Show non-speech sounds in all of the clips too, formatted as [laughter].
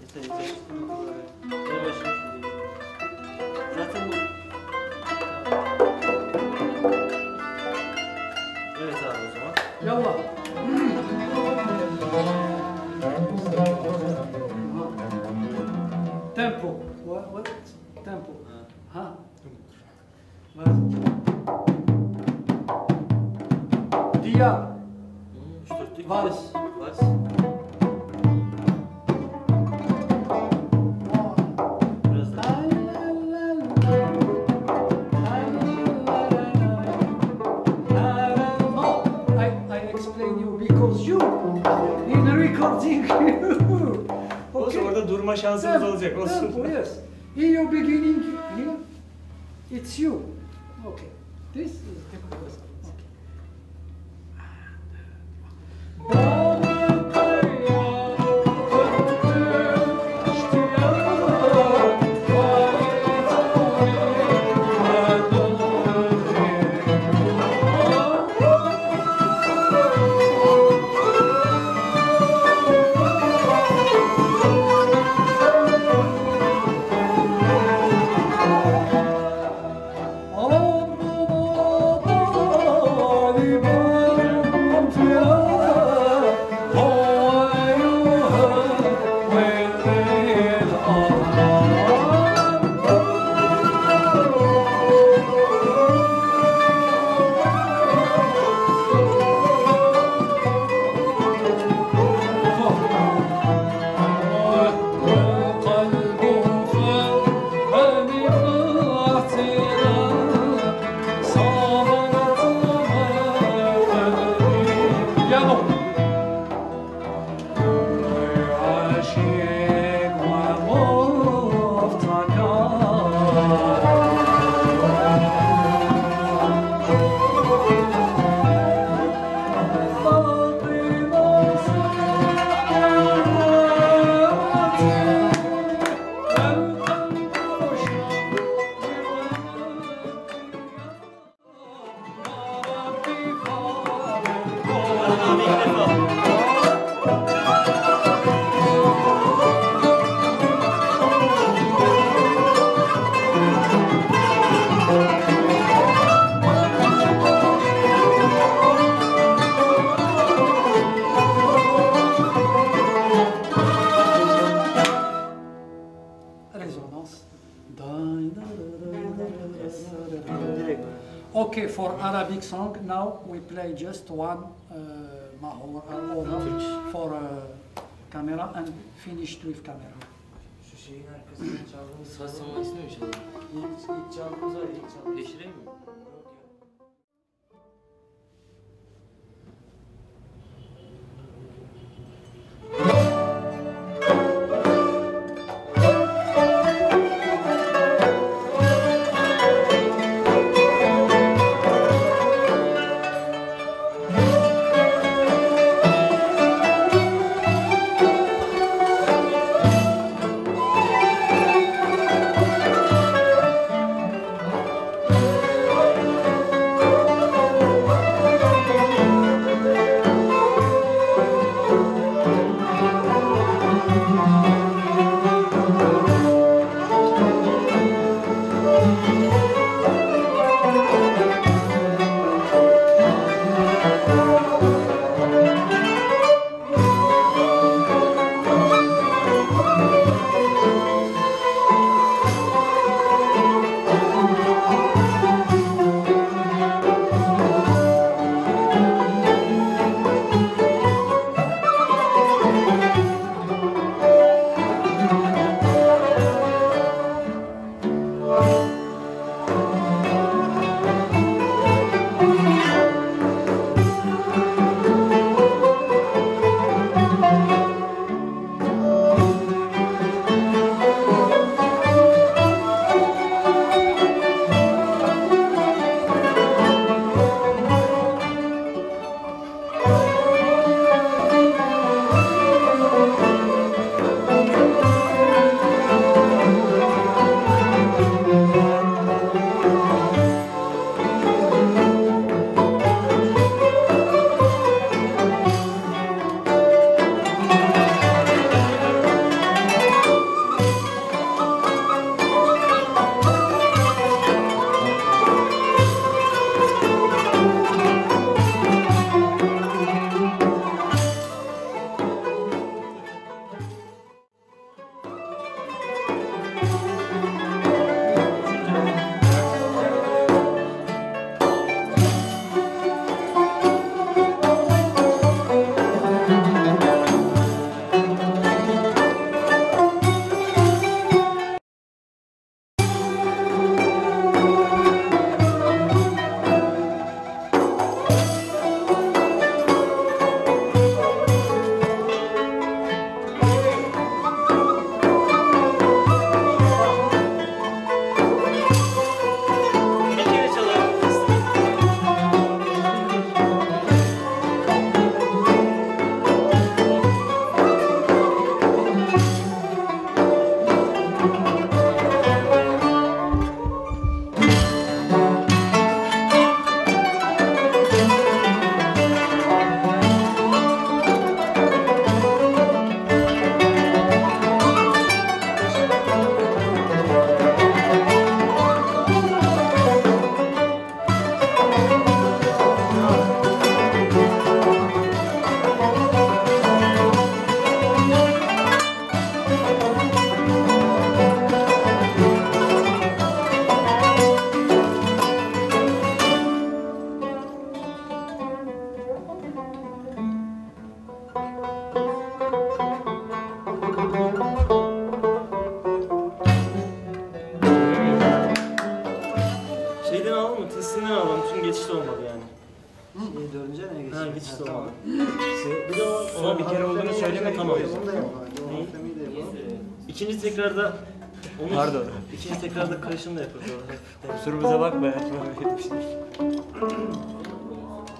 Yeter yeter. Gel başlayalım şuradaydı. Zaten bu. Evet abi o zaman. Yallah. Tempo. What? What? Tempo. Ha. Ha. Was? Dia. Vals. [laughs] you. Olsun orada durma şansımız olacak. Olsun. yes. In your beginning here, it's you. Direkt. Okay, for Arabic song, now we play just one uh, mahor uh, for uh, camera and finished with camera. Şu şeyin arkasında çaldığımız Saçma ismi mi çalıyor? İlk, ilk çaldığımız var ya, ilk çaldığımız. Peşire mi? Ona bir kere olduğunu söyleme Tamam. Neyi? İkinci tekrarda onu Pardon. İkinci tekrarda karışım da yapıyoruz orada. Kusurumuza bakma ya.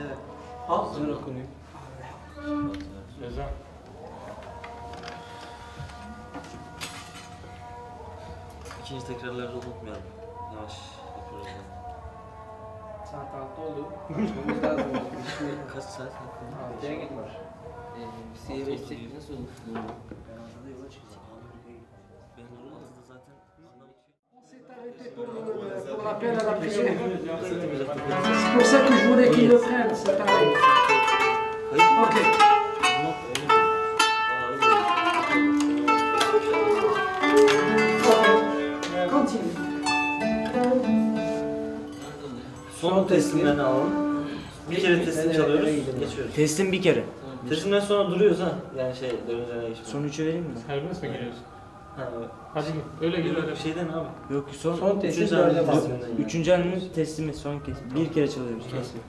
Evet. Al. Zor okunuyor. Özlem. İkinci tekrarları unutmayalım. Yavaş yapıyoruz. yani. Saat 6 oldu. [laughs] Kaç saat? Altıya git seyir etsek nasıl olur? Pour, pour l'appel à la prison. C'est pour ça que je voulais qu'il le prenne, cet arrêt. Ok. Continue. Son teslimlerini alalım. Bir kere teslim çalıyoruz, geçiyoruz. Teslim bir kere. Teslimden sonra duruyoruz ha. Yani şey, dönünce ne geçmiyor. Son üçü vereyim mi? Serbest mi giriyorsun? Ha, evet. Hadi git. Öyle gir öyle. Şeyden abi. Yok son, Son teslim Üçüncü dörde teslimden yani. Üçüncü halinin teslimi son kez. Bir kere çalıyoruz. Teslim.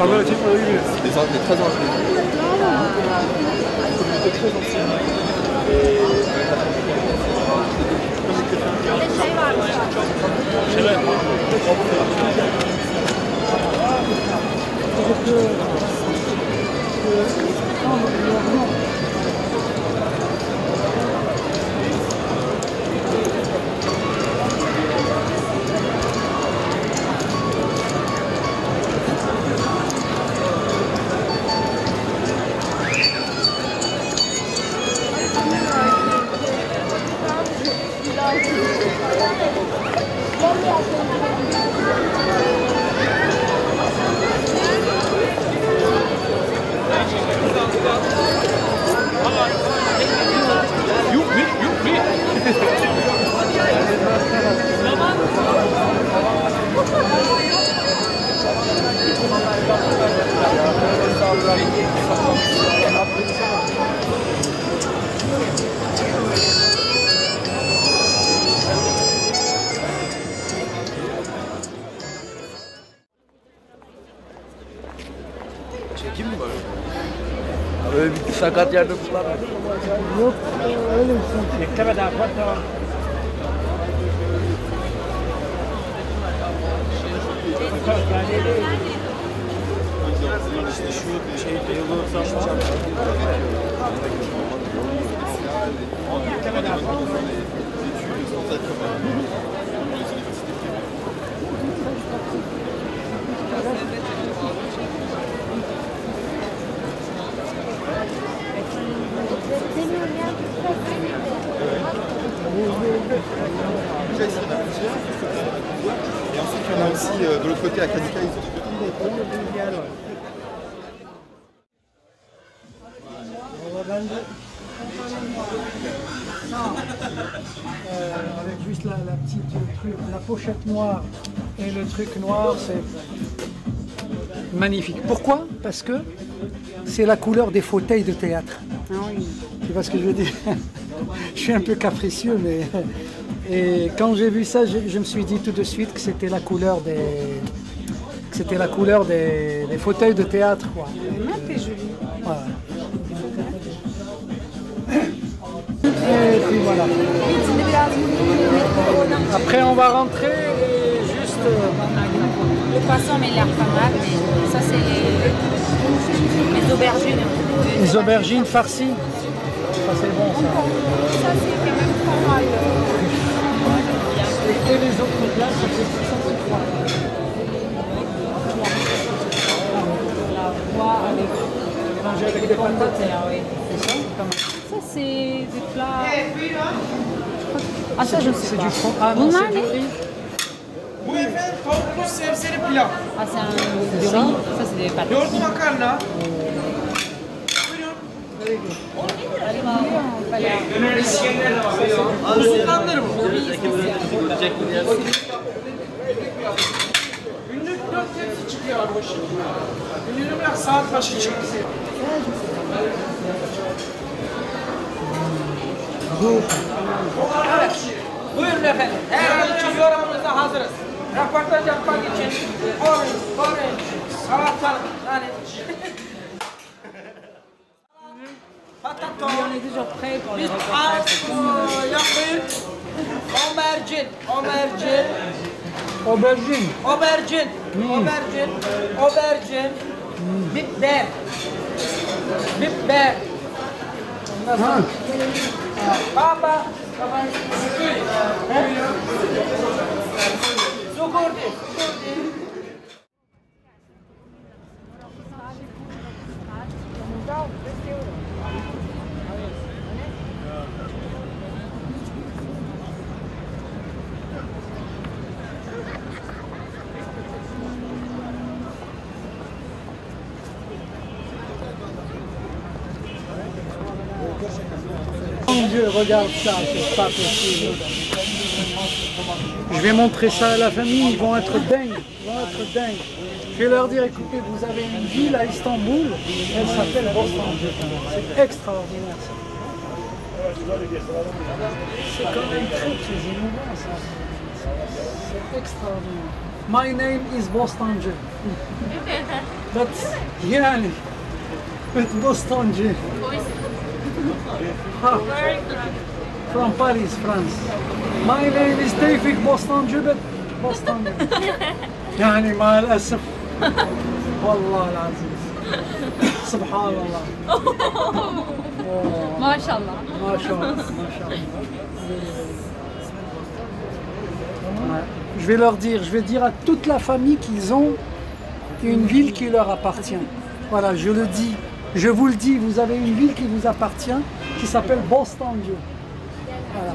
fameux type, très anciens. Très. C'est Öyle bir sakat yerde kullanma. Bekleme daha fazla devam. İşte şu şey yolu saplayacağım. Et ensuite, il y en a aussi euh, de l'autre côté à. Non. Euh, avec juste la, petite truc, la pochette noire et le truc noir, c'est magnifique. Pourquoi? Parce que c'est la couleur des fauteuils de théâtre. Tu vois ce que je veux dire? [laughs] Je suis un peu capricieux, mais. Et quand j'ai vu ça, je, je me suis dit tout de suite que c'était la couleur des. c'était la couleur des, des fauteuils de théâtre, quoi. Voilà. Et puis voilà. Après, on va rentrer et juste. euh, Le poisson mais l'air pas mal, mais ça c'est les, les aubergines. les aubergines farcies. Ça, c'est bon, ça. Ça c'est quand même pas mal. Et les autres plats, ça fait 603. La poire avec Manger avec des pommes de terre, oui. C'est ça Comment Ça c'est des plats. Ah ça je sais C'est du front. Ah non, c'est du riz. Efendim tavuklu sebzeli pilav. Ah c'est un du riz. Ça c'est des pâtes. Yoğurtlu makarna. Sultanları bu. Görecek mi yer? Günlük 4 tepsi çıkıyor başı. Günlüğünü bırak saat başı çıkıyor. Evet. Buyurun efendim. Her an için yorumunuza hazırız. Röportaj yapmak için orange, orange, salatalık, yani biz reportages. az yapmayın. Omercin, omercin, Aubergine. omercin, omercin, omercin, biber, biber. Ah, Baba. Zukurdi. Mon Dieu, regarde ça, c'est pas possible. Je vais montrer ça à la famille, ils vont être dingues, ils vont être dingues. Je vais leur dire, écoutez, vous avez une ville à Istanbul, elle s'appelle Bostancı. C'est extraordinaire ça. C'est quand même très très innovant ça. C'est extraordinaire. My name is Bostancı. But yani, Bostancı. From Paris, France. My name is Tevfik Bostancı, [laughs] [laughs] Je vais leur dire, je vais dire à toute la famille qu'ils ont une ville qui leur appartient. Voilà, je le dis, je vous le dis, vous avez une ville qui vous appartient qui s'appelle Bostancı. Voilà.